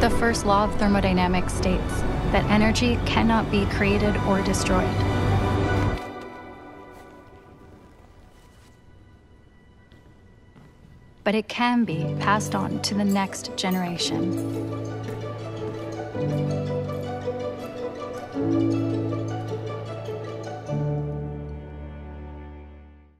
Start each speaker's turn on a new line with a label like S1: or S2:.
S1: The first law of thermodynamics states that energy cannot be created or destroyed. But it can be passed on to the next generation.